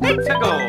Let's go!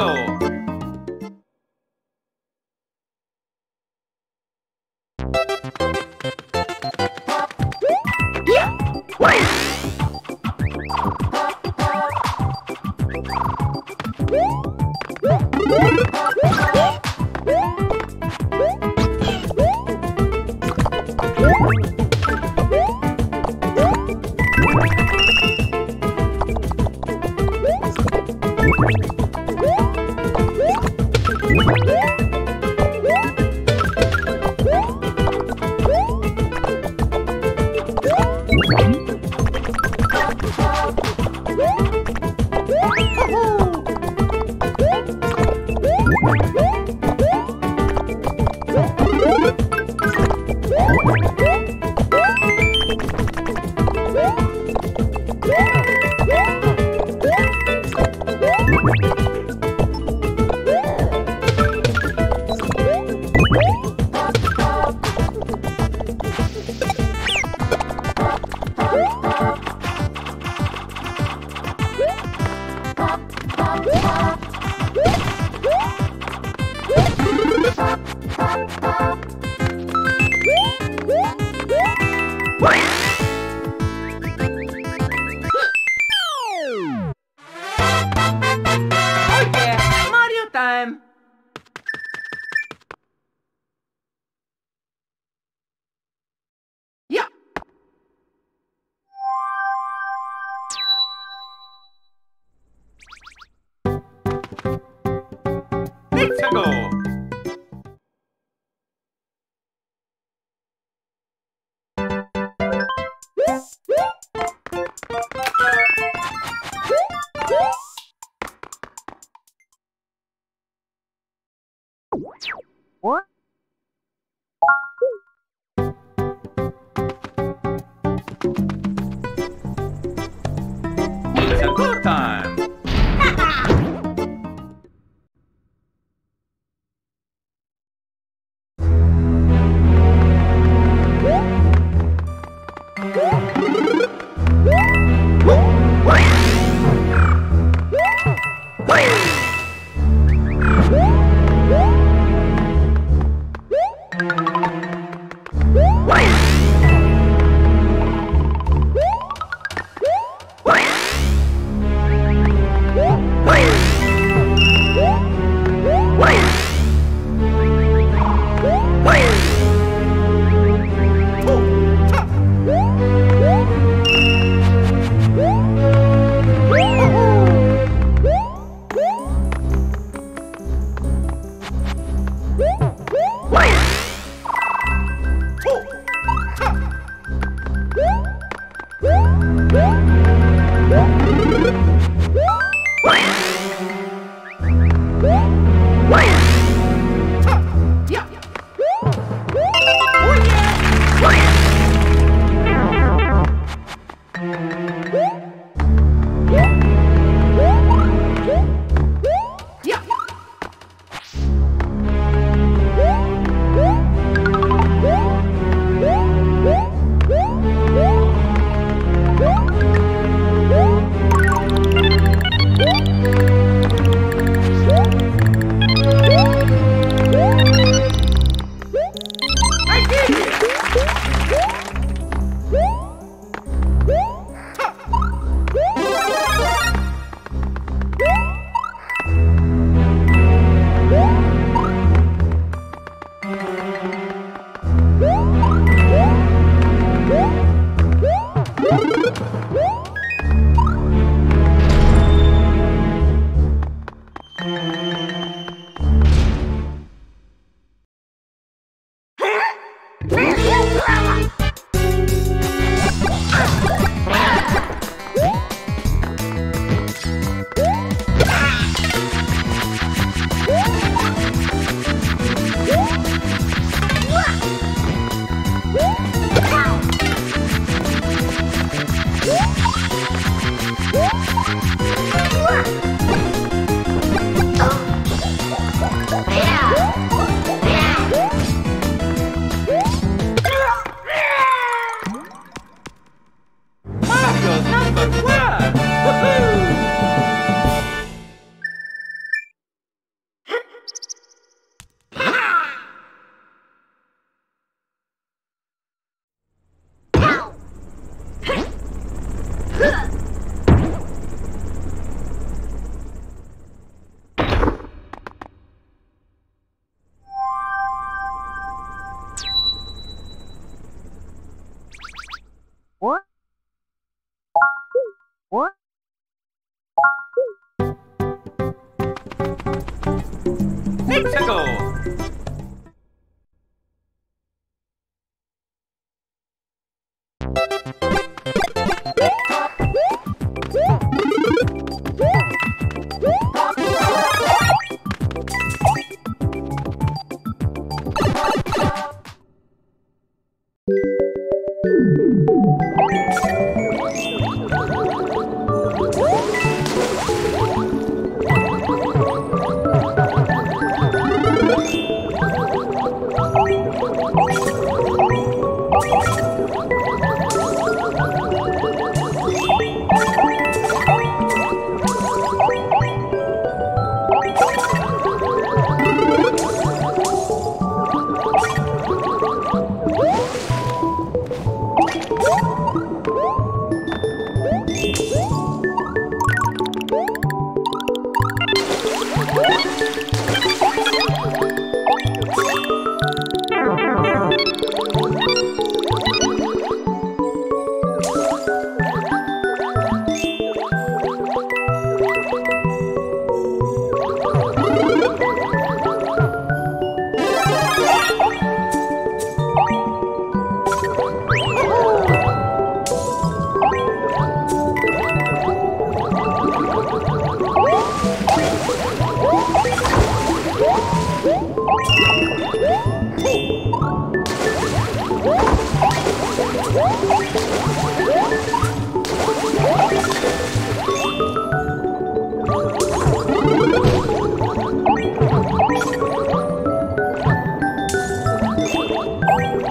go. Let's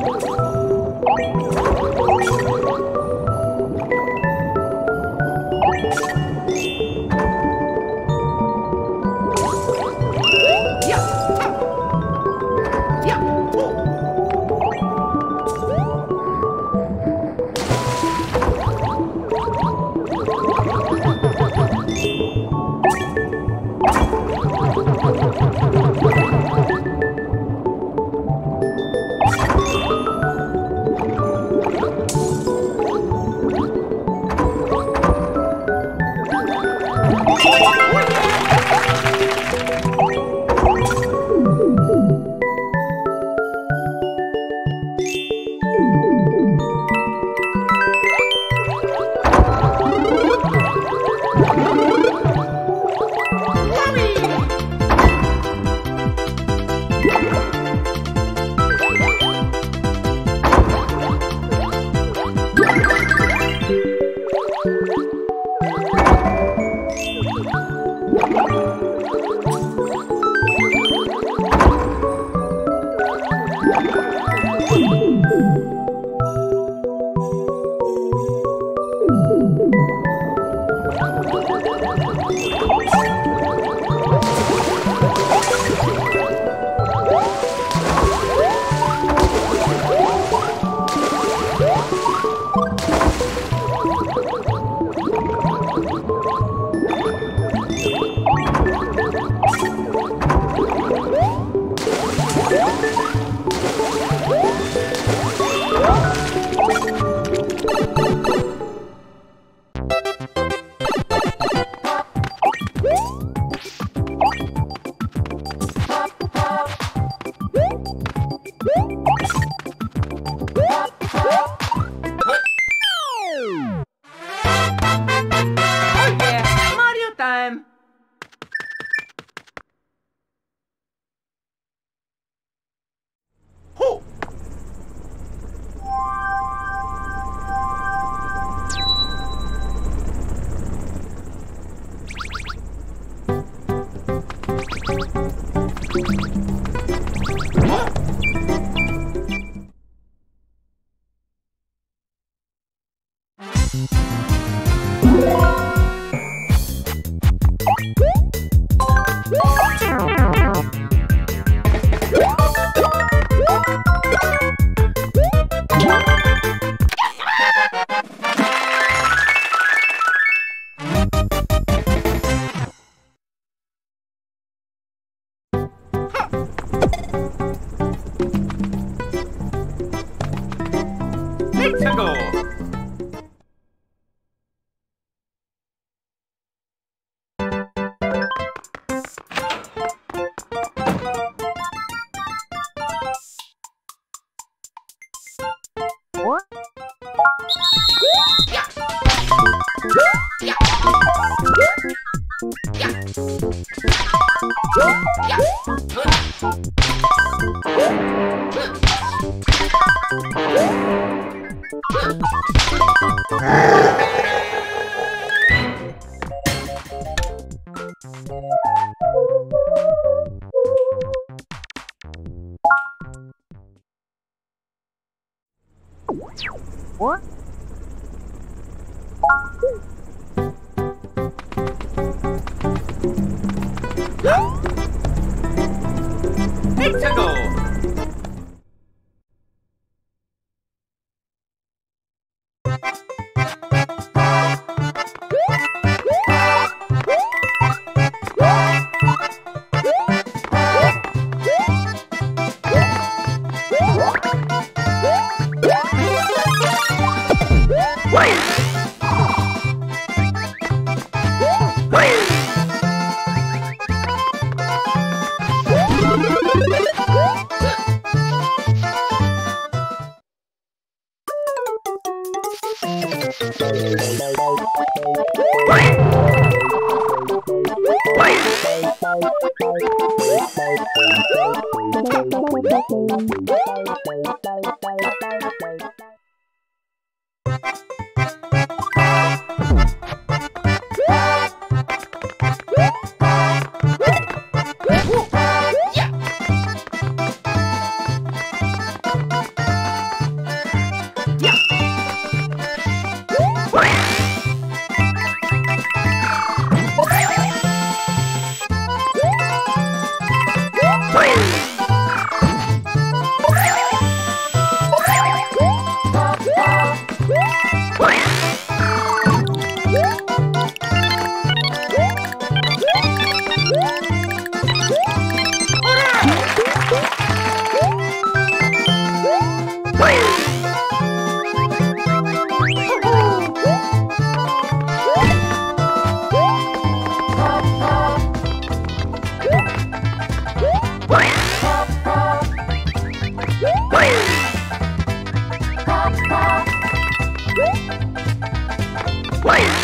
you What? Wait!